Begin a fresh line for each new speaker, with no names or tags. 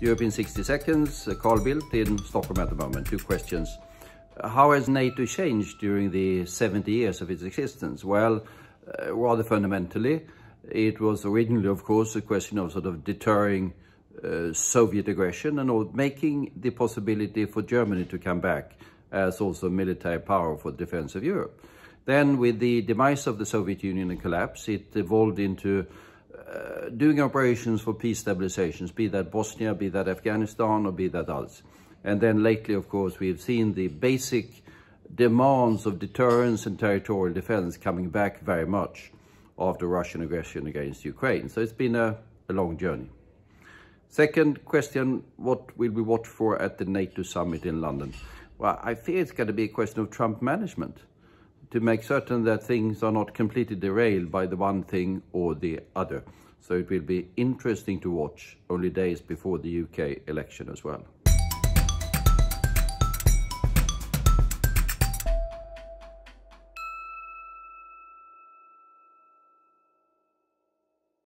Europe in 60 seconds, uh, Carl Bildt in Stockholm at the moment. Two questions. How has NATO changed during the 70 years of its existence? Well, uh, rather fundamentally, it was originally, of course, a question of sort of deterring uh, Soviet aggression and making the possibility for Germany to come back as also military power for the defense of Europe. Then with the demise of the Soviet Union and collapse, it evolved into uh, doing operations for peace stabilizations, be that Bosnia, be that Afghanistan, or be that others. And then lately, of course, we've seen the basic demands of deterrence and territorial defense coming back very much after Russian aggression against Ukraine. So it's been a, a long journey. Second question, what will we watch for at the NATO summit in London? Well, I fear it's going to be a question of Trump management to make certain that things are not completely derailed by the one thing or the other. So it will be interesting to watch only days before the UK election as well.